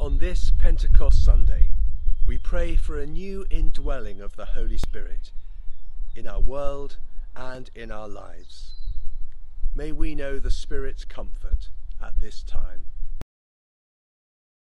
On this Pentecost Sunday, we pray for a new indwelling of the Holy Spirit in our world and in our lives. May we know the Spirit's comfort at this time.